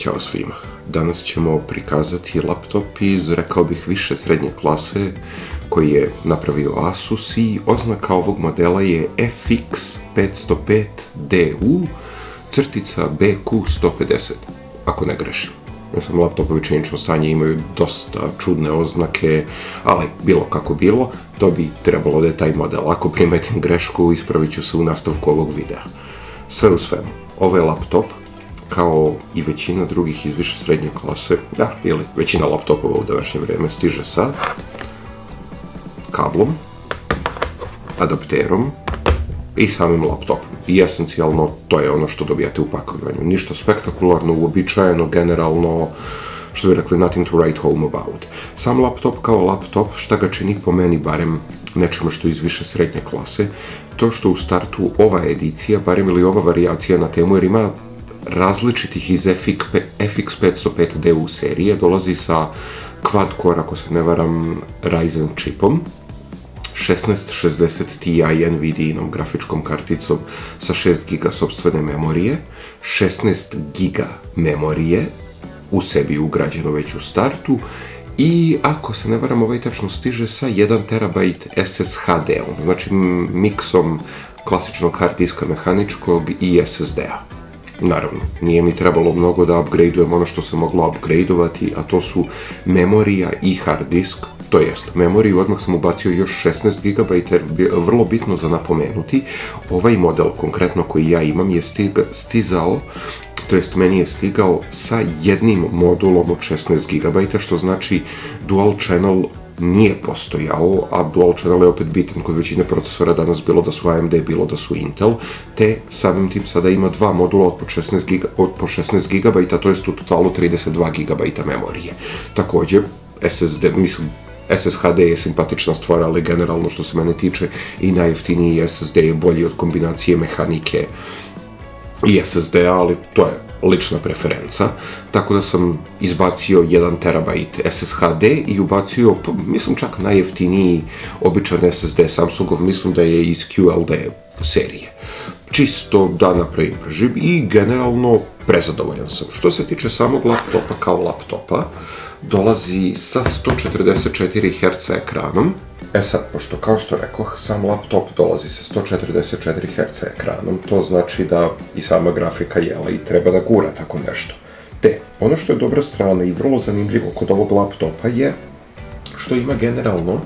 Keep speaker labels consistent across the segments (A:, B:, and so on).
A: Ćao svima. Danas ćemo prikazati laptop iz, rekao bih, više srednje klase koji je napravio Asus i oznaka ovog modela je FX505DU crtica BQ150, ako ne grešim. Mislim, laptopovi činično stanje imaju dosta čudne oznake, ali bilo kako bilo, to bi trebalo da je taj model. Ako primetim grešku, ispravit ću se u nastavku ovog videa. Sve u svemu, ovo je laptop kao i većina drugih iz više srednje klase, da, ili većina laptopova u današnje vrijeme stiže sa kablom, adapterom i samim laptopom. I esencijalno to je ono što dobijate u pakovanju. Ništa spektakularno, uobičajeno, generalno, što bi rekli, nothing to write home about. Sam laptop kao laptop, šta ga čini po meni barem nečemu što iz više srednje klase, to što u startu ova edicija, barem ili ova varijacija na temu, jer ima različitih iz FX505DU serije, dolazi sa quad-core, ako se ne varam, Ryzen čipom, 1660 Ti NVIDIA-inom grafičkom karticom sa 6 GB sobstvene memorije, 16 GB memorije u sebi ugrađeno već u startu i ako se ne varam ovaj tačno stiže sa 1 TB SSHD-om, znači miksom klasičnog hard diska mehaničkog i SSD-a. Naravno, nije mi trebalo mnogo da upgradeujem ono što se moglo upgradeovati, a to su memorija i hard disk, to jest, memoriju odmah sam ubacio još 16 GB, jer vrlo bitno za napomenuti, ovaj model konkretno koji ja imam je stizao to jest meni je stigao sa jednim modulom od 16 GB, što znači dual channel nije postojao, a dual channel je opet bitan kod većine procesora danas bilo da su AMD, bilo da su Intel, te samim tim sada ima dva modula od po 16 GB, od po 16 GB, to jest u totalu 32 GB memorije. Također, SSD, mislim, SSHD je simpatična stvar, ali generalno što se mene tiče i najjeftiniji SSD je bolji od kombinacije mehanike i SSD, ali to je lična preferenca, tako da sam izbacio 1 terabajt SSHD i ubacio, mislim čak najjeftiniji običan SSD Samsungov, mislim da je iz QLD serije. Čisto da napravim prežib i generalno prezadovoljan sam. Što se tiče samog laptopa kao laptopa, dolazi sa 144 Hz ekranom, E sad, pošto kao što rekoh, sam laptop dolazi sa 144 Hz ekranom, to znači da i sama grafika jela i treba da gura tako nešto. Te, ono što je dobra strana i vrlo zanimljivo kod ovog laptopa je što ima generalno uh,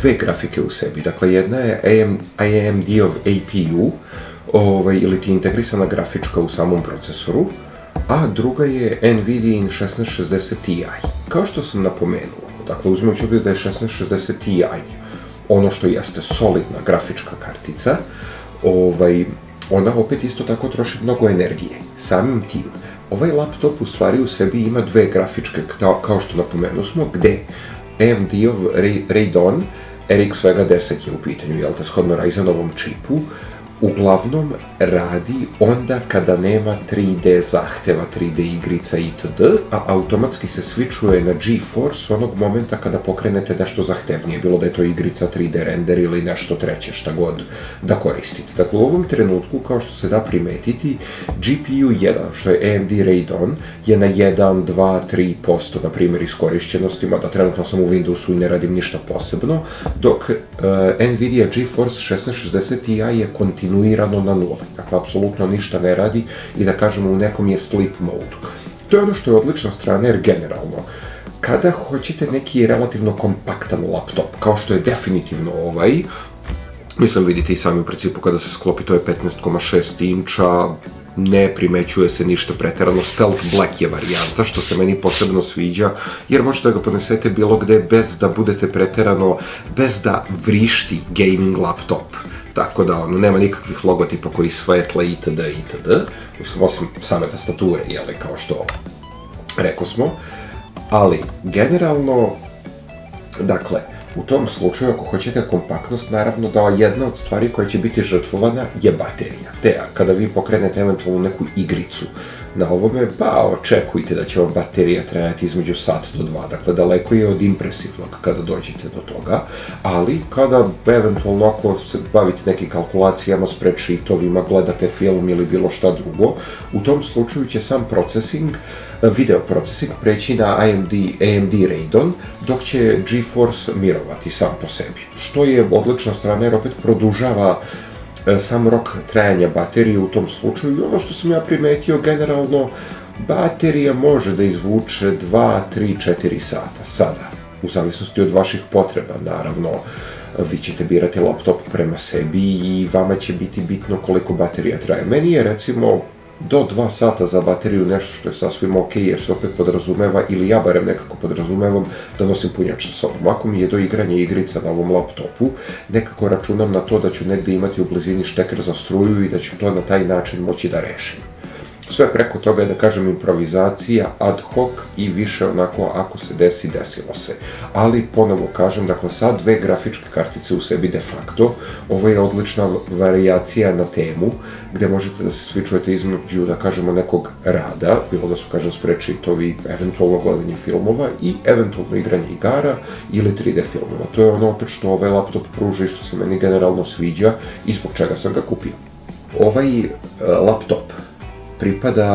A: dve grafike u sebi. Dakle, jedna je AM, AMD-ov APU, ovaj, ili ti integrisana grafička u samom procesoru, a druga je NVIDIA 1660 Ti. Kao što sam napomenuo, Dakle, uzimajući obzir da je 1660 Ti ono što jeste solidna grafička kartica, ovaj, ona opet isto tako troši mnogo energije. Samim tim, ovaj laptop u stvari u sebi ima dve grafičke, kao, što napomenu smo, gde AMD-ov Radeon RX Vega 10 je u pitanju, jel te, shodno Ryzenovom čipu, uglavnom radi onda kada nema 3D zahteva, 3D igrica itd., a automatski se switchuje na GeForce onog momenta kada pokrenete nešto zahtevnije, bilo da je to igrica 3D render ili nešto treće, šta god da koristite. Dakle, u ovom trenutku, kao što se da primetiti, GPU 1, što je AMD Radeon, je na 1, 2, 3% na primjer iskorišćenosti, mada trenutno sam u Windowsu i ne radim ništa posebno, dok uh, Nvidia GeForce 1660 Ti je kontinuirano kontinuirano na nuli. Dakle, apsolutno ništa ne radi i da kažemo u nekom je sleep mode. To je ono što je odlična strana jer generalno, kada hoćete neki relativno kompaktan laptop, kao što je definitivno ovaj, mislim vidite i sami u principu kada se sklopi, to je 15,6 inča, ne primećuje se ništa preterano, Stealth Black je varijanta, što se meni posebno sviđa, jer možete da ga ponesete bilo gde bez da budete preterano, bez da vrišti gaming laptop tako da ono, nema nikakvih logotipa koji svetle itd. itd. Mislim, osim same tastature, jeli, kao što rekao smo. Ali, generalno, dakle, U tom slučaju, ako hoćete kompaktnost, naravno da jedna od stvari koja će biti žrtvovana je baterija. Te, kada vi pokrenete eventualno neku igricu na ovome, pa očekujte da će vam baterija trajati između sat do dva. Dakle, daleko je od impresivnog kada dođete do toga, ali kada eventualno ako se bavite nekim kalkulacijama, spreadsheetovima, gledate film ili bilo šta drugo, u tom slučaju će sam processing, video processing preći na AMD, AMD Radeon, dok će GeForce mirovati sam po sebi. Što je odlična strana jer opet produžava sam rok trajanja baterije u tom slučaju i ono što sam ja primetio generalno, baterija može da izvuče 2, 3, 4 sata sada, u zavisnosti od vaših potreba, naravno, vi ćete birati laptop prema sebi i vama će biti bitno koliko baterija traje. Meni je recimo do 2 sata za bateriju nešto što je sasvim ok, jer se opet podrazumeva, ili ja barem nekako podrazumevam, da nosim punjač sa sobom. Ako mi je do igranja igrica na ovom laptopu, nekako računam na to da ću negde imati u blizini šteker za struju i da ću to na taj način moći da rešim. Sve preko toga je, da kažem, improvizacija, ad hoc i više onako, ako se desi, desilo se. Ali, ponovo kažem, dakle, sad dve grafičke kartice u sebi de facto, ovo je odlična variacija na temu, gde možete da se svičujete između, da kažemo, nekog rada, bilo da su, kažem, sprečitovi, eventualno gledanje filmova i eventualno igranje igara ili 3D filmova. To je ono opet što ovaj laptop pruža i što se meni generalno sviđa i zbog čega sam ga kupio. Ovaj uh, laptop pripada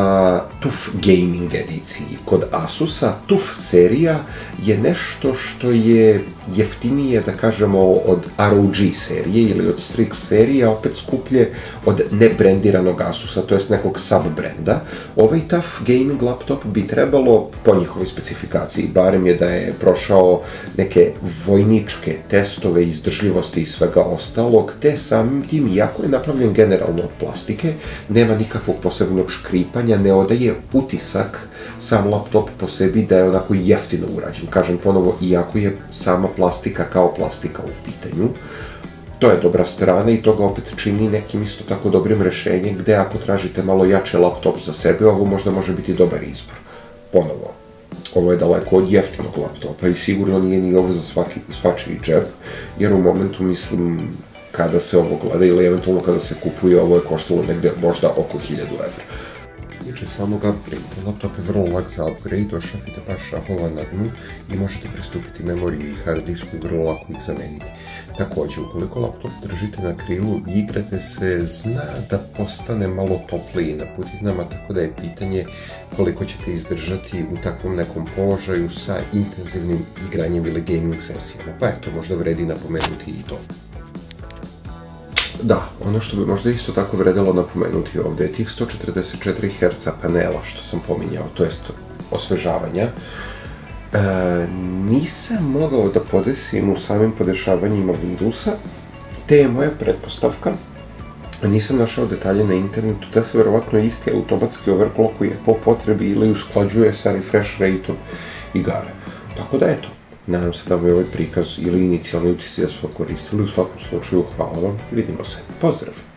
A: TUF Gaming ediciji. Kod Asusa TUF serija je nešto što je jeftinije, da kažemo, od ROG serije ili od Strix serije, a opet skuplje od nebrendiranog Asusa, to jest nekog sub-brenda. Ovaj TUF Gaming laptop bi trebalo, po njihovoj specifikaciji, barem je da je prošao neke vojničke testove izdržljivosti i svega ostalog, te samim tim, iako je napravljen generalno od plastike, nema nikakvog posebnog škripanja, ne odaje utisak sam laptop po sebi da je onako jeftino urađen. Kažem ponovo, iako je sama plastika kao plastika u pitanju, to je dobra strana i to ga opet čini nekim isto tako dobrim rešenjem gde ako tražite malo jače laptop za sebe, ovo možda može biti dobar izbor. Ponovo, ovo je daleko od jeftinog laptopa i sigurno nije ni ovo za svaki, svačiji džep, jer u momentu mislim kada se ovo gleda ili eventualno kada se kupuje, ovo je koštalo negde možda oko 1000 evra tiče samog upgrade, laptop je vrlo lak za upgrade, ošafite par šafova na dnu i možete pristupiti memoriji i hard disku vrlo lako ih zameniti. Takođe, ukoliko laptop držite na krilu i igrate se, zna da postane malo topliji na putinama, tako da je pitanje koliko ćete izdržati u takvom nekom položaju sa intenzivnim igranjem ili gaming sesijama. Pa eto, možda vredi napomenuti i to. Da, ono što bi možda isto tako vredelo napomenuti ovde je tih 144 Hz panela što sam pominjao, to jest osvežavanja. E, nisam mogao da podesim u samim podešavanjima Windowsa, te je moja pretpostavka, nisam našao detalje na internetu, da se verovatno isti automatski overclockuje po potrebi ili usklađuje sa refresh rate-om igara. Tako da eto, Nadam se da vam je ovaj prikaz ili inicijalni utisci da su koristili. U svakom slučaju, hvala vam. Vidimo se. Pozdrav!